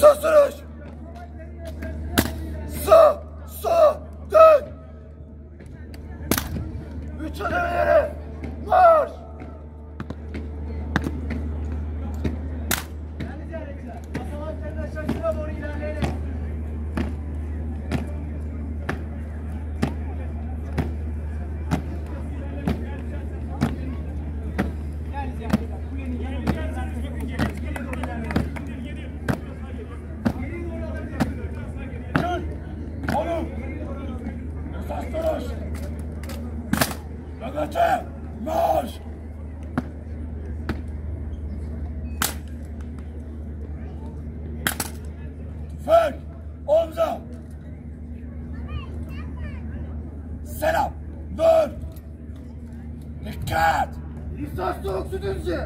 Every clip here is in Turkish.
Lisans Oğlum. Esas dönüş. Nöbete. Marş. Tüfek. Omza. Selam. Dur. Dikkat. İhsas soğuk sütüncü.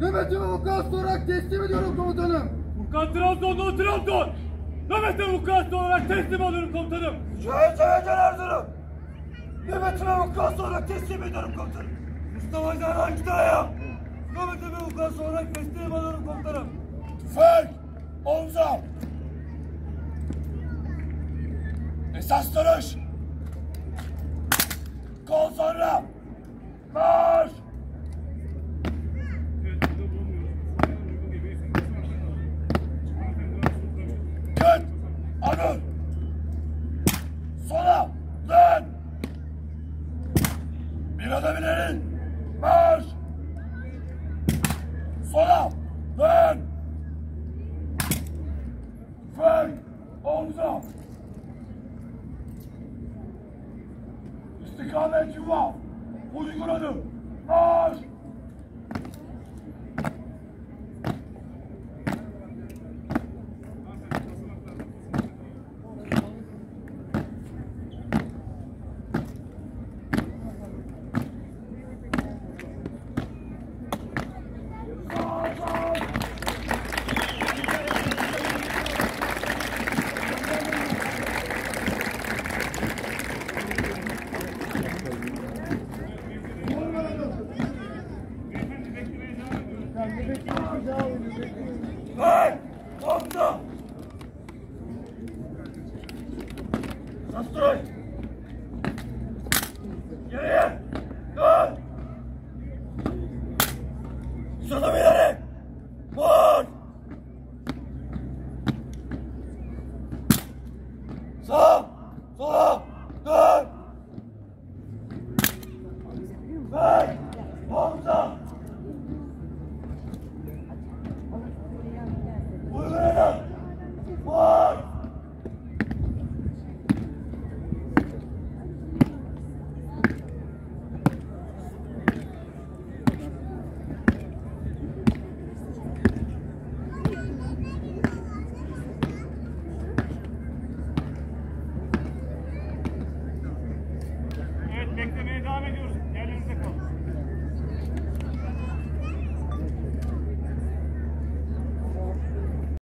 Nöbetimi vukuat olarak teslim ediyorum komutanım. Furkan Trabzon'da Trabzon. Nöbete vukuatlı olarak teslim alıyorum komutanım. Şahit Sevencan Erzurum. Nöbetime vukuatı olarak teslim ediyorum komutanım. Mustafa Can Ankita'ya. Nöbetime vukuatlı olarak teslim alıyorum komutanım. Tüfek. Omza. Esas duruş. Kol sonra. Adım. Sola. Dön. Bir adım ileri. Marş. Sola. Dön. Tüfek. Omza. İstikamet yuva. Uygun adım. Marş. Stop! Stop! Stop!